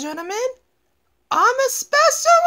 gentlemen, I'm a special!